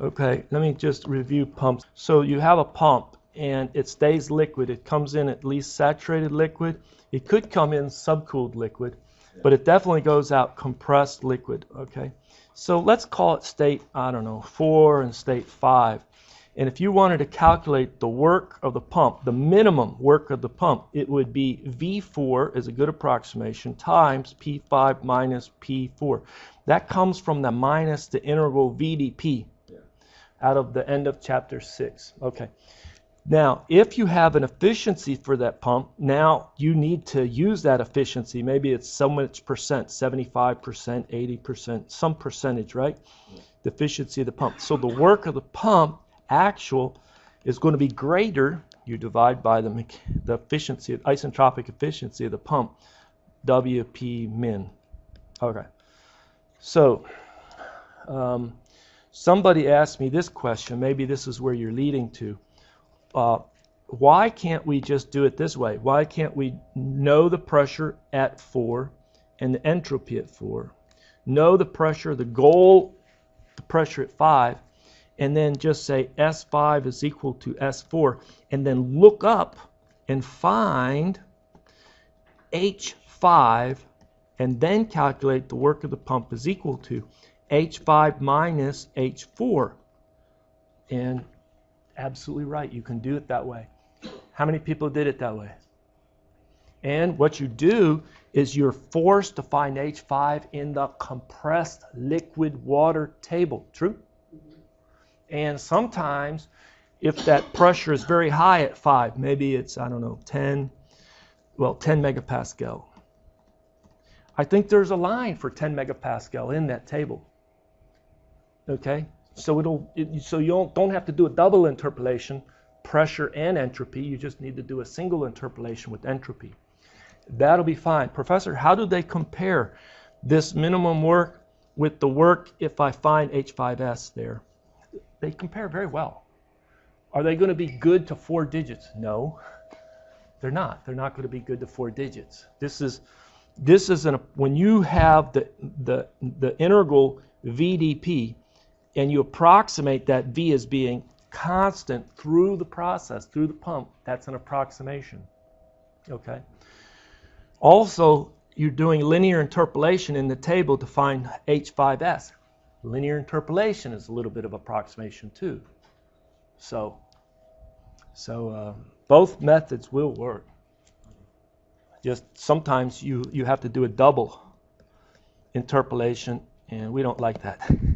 Okay, let me just review pumps. So you have a pump and it stays liquid. It comes in at least saturated liquid. It could come in subcooled liquid, but it definitely goes out compressed liquid. Okay, so let's call it state, I don't know, 4 and state 5. And if you wanted to calculate the work of the pump, the minimum work of the pump, it would be V4 is a good approximation times P5 minus P4. That comes from the minus the integral VDP out of the end of chapter 6. Okay. Now, if you have an efficiency for that pump, now you need to use that efficiency. Maybe it's so much percent, 75%, 80%, some percentage, right? The efficiency of the pump. So the work of the pump actual is going to be greater. You divide by the, the efficiency, isentropic efficiency of the pump, WP min. Okay. So, um, somebody asked me this question. Maybe this is where you're leading to. Uh, why can't we just do it this way? Why can't we know the pressure at 4 and the entropy at 4? Know the pressure, the goal, the pressure at 5, and then just say S5 is equal to S4, and then look up and find H5, and then calculate the work of the pump is equal to H5 minus H4. And absolutely right, you can do it that way. How many people did it that way? And what you do is you're forced to find H5 in the compressed liquid water table. True? And sometimes, if that pressure is very high at 5, maybe it's, I don't know, 10, well, 10 megapascal. I think there's a line for 10 megapascal in that table. Okay? So it'll it, so you don't, don't have to do a double interpolation, pressure and entropy. You just need to do a single interpolation with entropy. That'll be fine. Professor, how do they compare this minimum work with the work if I find H5S there? They compare very well. Are they going to be good to four digits? No, they're not. They're not going to be good to four digits. This is this is an when you have the the the integral VDP and you approximate that V as being constant through the process, through the pump, that's an approximation. Okay. Also, you're doing linear interpolation in the table to find H5S. Linear interpolation is a little bit of approximation too. So, so uh, both methods will work. Just sometimes you, you have to do a double interpolation, and we don't like that.